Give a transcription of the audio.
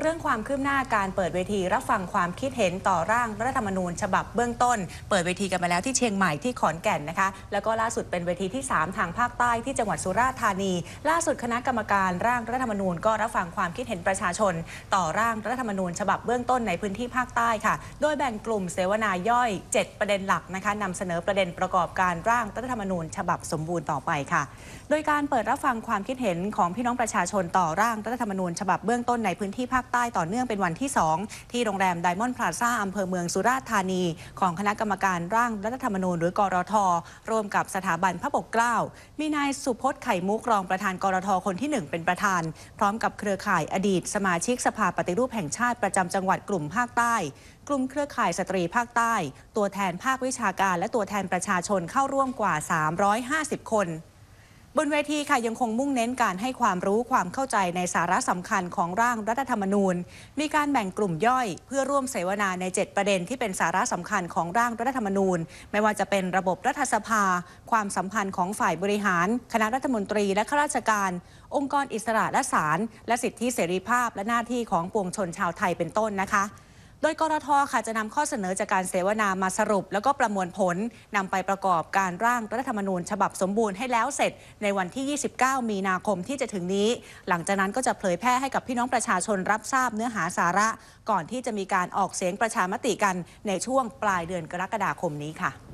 เรื่องความคืบหน้าการเปิดเวทีรับฟังความคิดเห็นต่อร่างรัฐธรรมนูญ ฉบับเบื้องต้น เปิดเวทีกันมาแล้วที่เชียงใหม่ที่ขอนแก่นนะคะ แล้วก็ล่าสุดเป็นเวทีที่ 3 ทางภาคใต้ที่จังหวัดสุราษฎร์ธานี ล่าสุดคณะกรรมการร่างรัฐธรรมนูญ ก็รับฟังความคิดเห็นประชาชน ต่อร่างรัฐธรรมนูญ ฉบับเบื้องต้นในพื้นที่ภาคใต้ค่ะ โดยแบ่งกลุ่มเสวนาย่อย 7 ประเด็นหลักนะคะนำเสนอประเด็นประกอบการร่างรัฐธรรมนูญ ฉบับสมบูรณ์ต่อไปค่ะ โดยการเปิดรับฟังความคิดเห็นของพี่น้องประชาชนต่อร่างรัฐธรรมนูญ ฉบับเบื้องต้นในพื้นที่ภาคใต้ต่อเนื่องเป็นวันที่ 2 ที่โรงแรมไดมอนด์พลาซ่าอำเภอเมืองสุราษฎร์ธานี ของคณะกรรมการร่างรัฐธรรมนูญหรือกรท ร่วมกับสถาบันพระปกเกล้า มีนายสุพจน์ไข่มุกรองประธานกรทคนที่ 1 เป็นประธาน พร้อมกับเครือข่ายอดีต สมาชิกสภาปฏิรูปแห่งชาติประจำจังหวัดกลุ่มภาคใต้กลุ่มเครือข่ายสตรีภาคใต้ ตัวแทนภาควิชาการ และตัวแทนประชาชนเข้าร่วมกว่า 350 คน บนเวทีค่ะยังคงมุ่งเน้นการให้ความรู้ความเข้าใจในสาระสำคัญของร่างรัฐธรรมนูญ มีการแบ่งกลุ่มย่อย เพื่อร่วมเสวนาใน 7 ประเด็นที่เป็นสาระสำคัญของร่างรัฐธรรมนูญ ไม่ว่าจะเป็นระบบรัฐสภา ความสัมพันธ์ของฝ่ายบริหาร คณะรัฐมนตรีและข้าราชการ องค์กรอิสระและศาลและสิทธิเสรีภาพ และหน้าที่ของปวงชนชาวไทยเป็นต้นนะคะ โดยกรทค่ะจะนำข้อเสนอจากการเสวนามาสรุป แล้วก็ประมวลผลนำไปประกอบการร่างรัฐธรรมนูญ ฉบับสมบูรณ์ให้แล้วเสร็จในวันที่ 29 มีนาคมที่จะถึงนี้ หลังจากนั้นก็จะเผยแพร่ให้กับพี่น้องประชาชนรับทราบเนื้อหาสาระ ก่อนที่จะมีการออกเสียงประชามติกันในช่วงปลายเดือนกรกฎาคมนี้ค่ะ